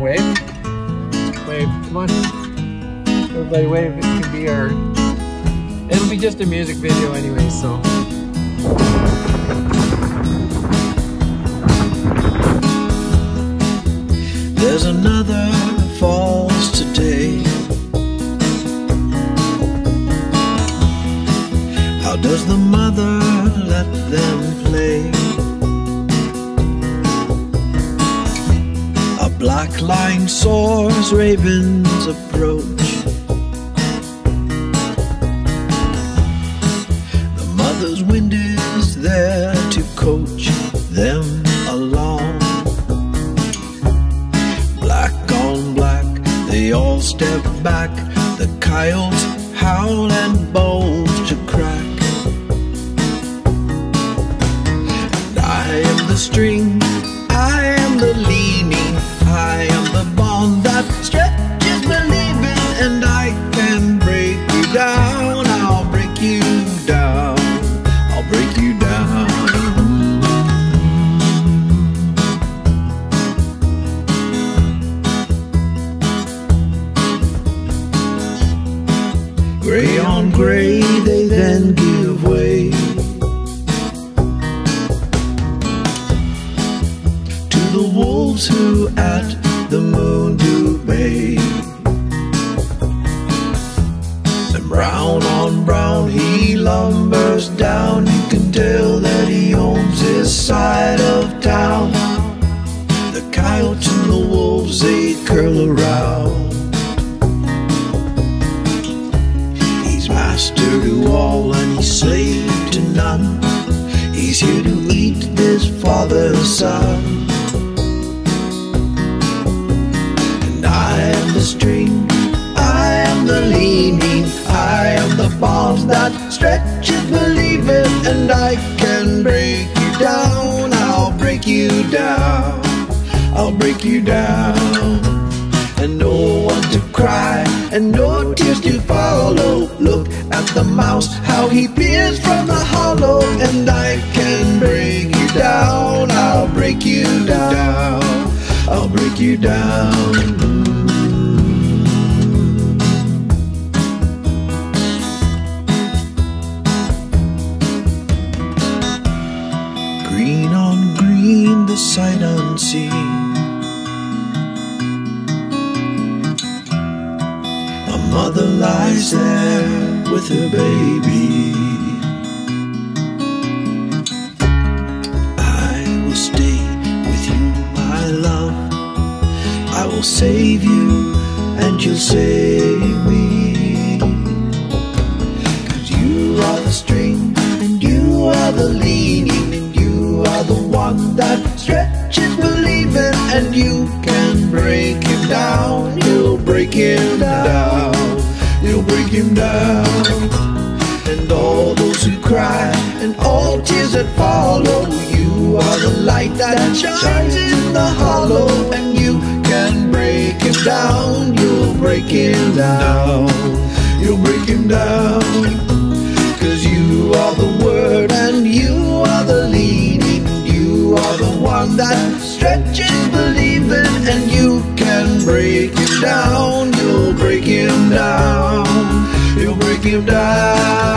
wave? Wave, come on. Everybody wave, it can be our... It'll be just a music video anyway, so... There's another falls today. How does the mother let them play? Black line soars, ravens approach. The mother's wind is there to coach them along. Black on black, they all step back. The coyotes howl and bones to crack. And I am the string, down. I'll break you down. I'll break you down. Gray on gray, they then give way to the wolves who at the moon do bay. Brown on brown, he lumbers down. You can tell that he owns his side of town. The coyotes and the wolves, they curl around. He's master to all and he's slave to none. He's here to eat this father's son. And I am the string, am the bonds that stretches believing, and I can break you down. I'll break you down. I'll break you down and no one to cry, and no tears to follow. Look at the mouse, how he peers from the hollow, and I can break you down. I'll break you down. I'll break you down. Sight unseen. A mother lies there with her baby. I will stay with you, my love. I will save you, and you'll save me. Cause you are the string, and you are the leaning, and you are the one that you can break him down. You'll break him down. You'll break him down. And all those who cry, and all tears that follow, you are the light that shines in the hollow, and you can break him down. You'll break him down. You'll break him down. Cause you are the word and you are the leading. You are the one that stretches down. You'll break him down.